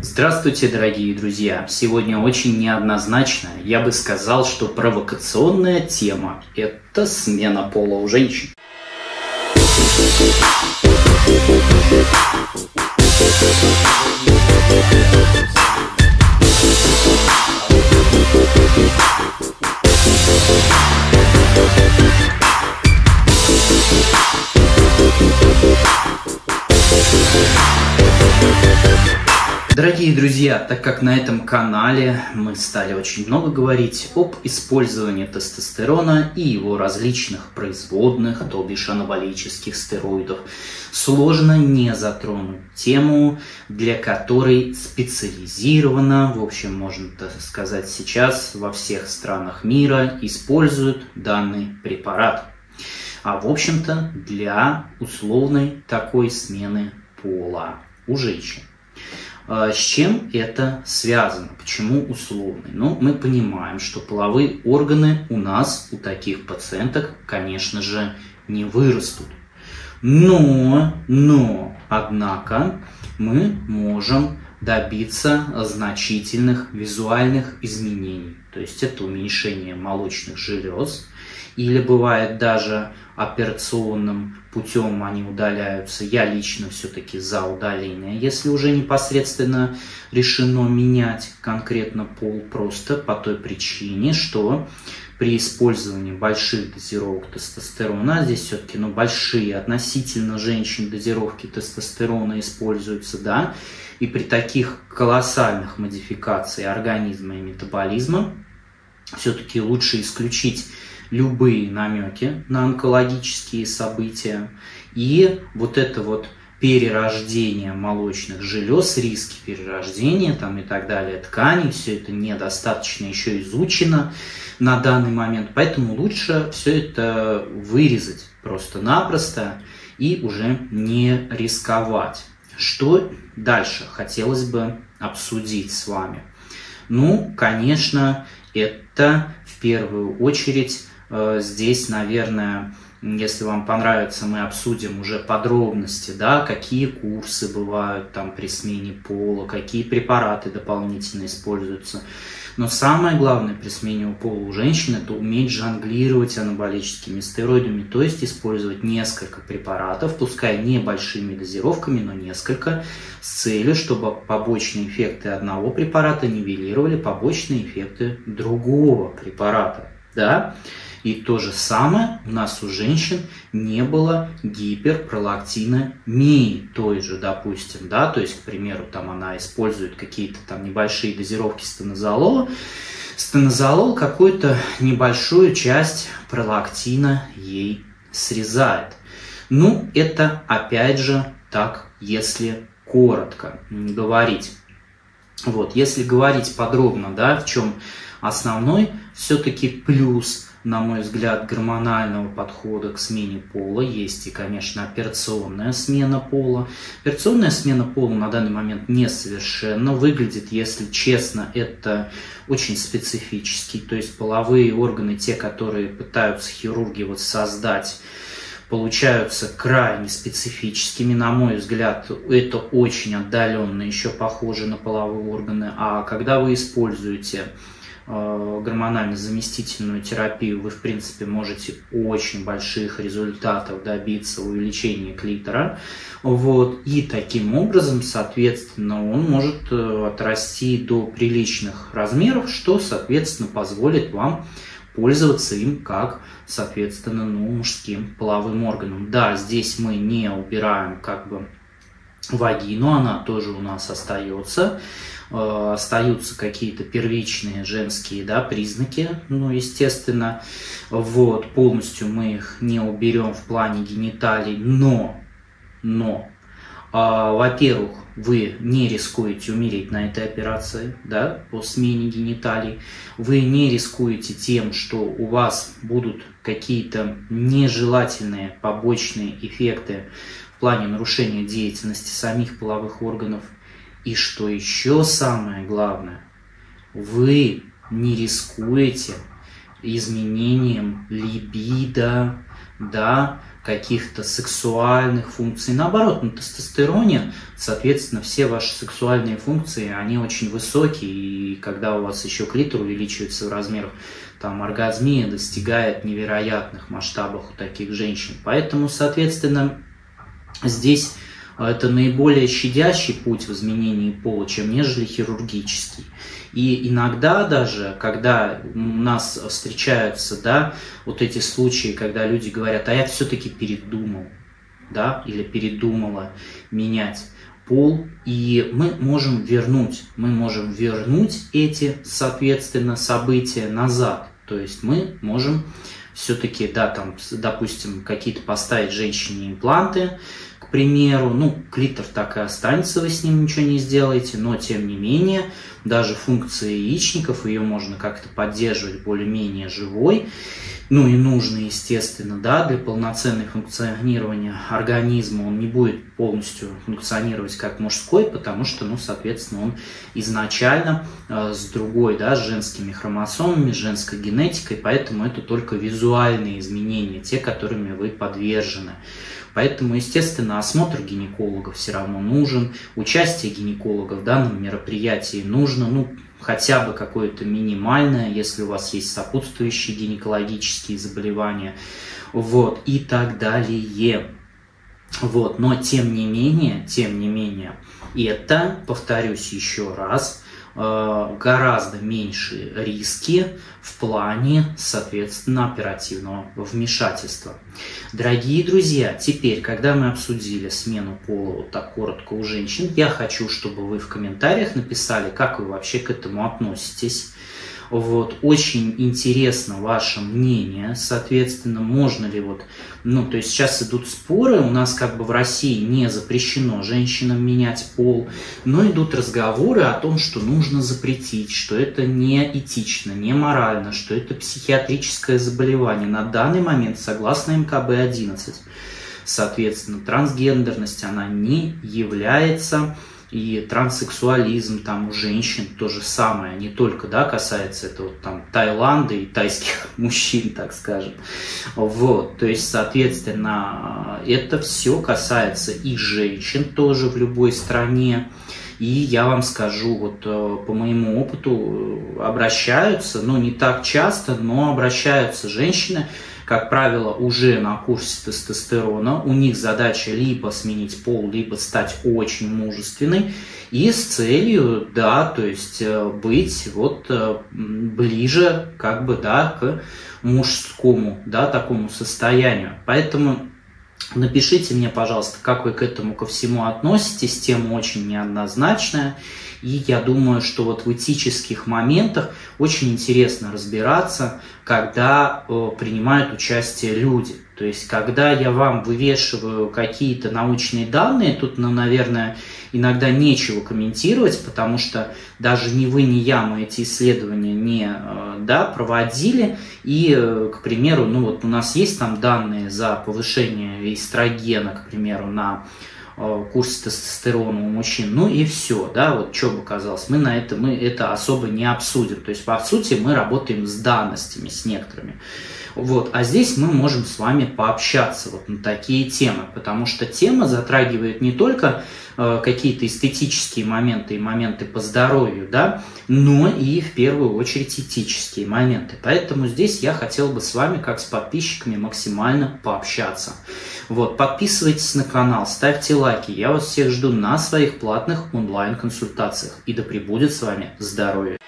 Здравствуйте, дорогие друзья! Сегодня очень неоднозначно. Я бы сказал, что провокационная тема – это смена пола у женщин. Дорогие друзья, так как на этом канале мы стали очень много говорить об использовании тестостерона и его различных производных, то бишь анаболических стероидов, сложно не затронуть тему, для которой специализированно, в общем, можно сказать сейчас, во всех странах мира используют данный препарат. А в общем-то для условной такой смены пола у женщин. А, с чем это связано? Почему условный? Ну, мы понимаем, что половые органы у нас, у таких пациенток, конечно же, не вырастут. Но, но, однако, мы можем добиться значительных визуальных изменений. То есть это уменьшение молочных желез, или бывает даже операционным путем они удаляются. Я лично все-таки за удаление. Если уже непосредственно решено менять конкретно пол, просто по той причине, что при использовании больших дозировок тестостерона, а здесь все-таки ну, большие относительно женщин дозировки тестостерона используются, да, и при таких колоссальных модификациях организма и метаболизма все-таки лучше исключить любые намеки на онкологические события. И вот это вот перерождение молочных желез, риски перерождения там и так далее тканей, все это недостаточно еще изучено на данный момент, поэтому лучше все это вырезать просто-напросто и уже не рисковать. Что дальше хотелось бы обсудить с вами? Ну, конечно, это в первую очередь Э, здесь, наверное, если вам понравится, мы обсудим уже подробности, да, какие курсы бывают там при смене пола, какие препараты дополнительно используются. Но самое главное при смене пола у женщин это уметь жонглировать анаболическими стероидами, то есть использовать несколько препаратов, пускай небольшими дозировками, но несколько, с целью, чтобы побочные эффекты одного препарата нивелировали побочные эффекты другого препарата. Да? И то же самое у нас у женщин не было гиперпролактиномии той же, допустим, да, то есть, к примеру, там она использует какие-то там небольшие дозировки стенозолола, стенозолол какую-то небольшую часть пролактина ей срезает. Ну, это опять же так, если коротко говорить. Вот, если говорить подробно, да, в чем основной все-таки плюс на мой взгляд, гормонального подхода к смене пола. Есть и, конечно, операционная смена пола. Операционная смена пола на данный момент несовершенна. Выглядит, если честно, это очень специфически. То есть половые органы, те, которые пытаются хирурги вот создать получаются крайне специфическими. На мой взгляд, это очень отдаленно еще похоже на половые органы. А когда вы используете гормонально-заместительную терапию, вы, в принципе, можете очень больших результатов добиться увеличения клитора. Вот. И таким образом, соответственно, он может э, отрасти до приличных размеров, что, соответственно, позволит вам пользоваться им как, соответственно, ну, мужским половым органом. Да, здесь мы не убираем как бы вагину, она тоже у нас остается. Э, остаются какие-то первичные женские да, признаки, ну, естественно. Вот, полностью мы их не уберем в плане гениталий, но, но, а, во-первых, вы не рискуете умереть на этой операции, да, по смене гениталий. Вы не рискуете тем, что у вас будут какие-то нежелательные побочные эффекты в плане нарушения деятельности самих половых органов – и что еще самое главное, вы не рискуете изменением либидо, да, каких-то сексуальных функций. Наоборот, на тестостероне, соответственно, все ваши сексуальные функции, они очень высокие, и когда у вас еще клитор увеличивается в размерах, там оргазмия достигает невероятных масштабов у таких женщин. Поэтому, соответственно, здесь это наиболее щадящий путь в изменении пола, чем нежели хирургический. И иногда даже, когда у нас встречаются да, вот эти случаи, когда люди говорят, а я все-таки передумал, да, или передумала менять пол, и мы можем вернуть, мы можем вернуть эти, соответственно, события назад. То есть мы можем все-таки, да, там, допустим, какие-то поставить женщине импланты, к примеру, ну, клитор так и останется, вы с ним ничего не сделаете, но тем не менее, даже функции яичников, ее можно как-то поддерживать более-менее живой, ну и нужно, естественно, да, для полноценного функционирования организма он не будет полностью функционировать как мужской, потому что, ну, соответственно, он изначально э, с другой, да, с женскими хромосомами, женской генетикой, поэтому это только визуальные изменения, те, которыми вы подвержены. Поэтому, естественно, осмотр гинеколога все равно нужен, участие гинеколога в данном мероприятии нужно, ну, хотя бы какое-то минимальное, если у вас есть сопутствующие гинекологические заболевания, вот, и так далее. Вот, но тем не менее, тем не менее, это, повторюсь еще раз, гораздо меньшие риски в плане, соответственно, оперативного вмешательства. Дорогие друзья, теперь, когда мы обсудили смену пола вот так коротко у женщин, я хочу, чтобы вы в комментариях написали, как вы вообще к этому относитесь вот, очень интересно ваше мнение, соответственно, можно ли вот, ну, то есть сейчас идут споры, у нас как бы в России не запрещено женщинам менять пол, но идут разговоры о том, что нужно запретить, что это не этично, не морально, что это психиатрическое заболевание. На данный момент, согласно МКБ-11, соответственно, трансгендерность, она не является и транссексуализм там у женщин то же самое, не только, да, касается этого там Таиланда и тайских мужчин, так скажем. Вот, то есть, соответственно, это все касается и женщин тоже в любой стране. И я вам скажу, вот э, по моему опыту э, обращаются, ну не так часто, но обращаются женщины, как правило, уже на курсе тестостерона. У них задача либо сменить пол, либо стать очень мужественной. И с целью, да, то есть э, быть вот э, ближе, как бы, да, к мужскому, да, такому состоянию. Поэтому Напишите мне, пожалуйста, как вы к этому ко всему относитесь. Тема очень неоднозначная. И я думаю, что вот в этических моментах очень интересно разбираться, когда э, принимают участие люди. То есть, когда я вам вывешиваю какие-то научные данные, тут, ну, наверное, иногда нечего комментировать, потому что даже ни вы, ни я, мы эти исследования не э, да, проводили. И, э, к примеру, ну вот у нас есть там данные за повышение эстрогена, к примеру, на Э, курсе тестостерона у мужчин, ну и все, да, вот что бы казалось, мы на это, мы это особо не обсудим, то есть по сути мы работаем с данностями, с некоторыми, вот, а здесь мы можем с вами пообщаться вот на такие темы, потому что тема затрагивает не только какие-то эстетические моменты и моменты по здоровью, да, но и в первую очередь этические моменты. Поэтому здесь я хотел бы с вами, как с подписчиками, максимально пообщаться. Вот, подписывайтесь на канал, ставьте лайки. Я вас всех жду на своих платных онлайн-консультациях. И да пребудет с вами здоровье!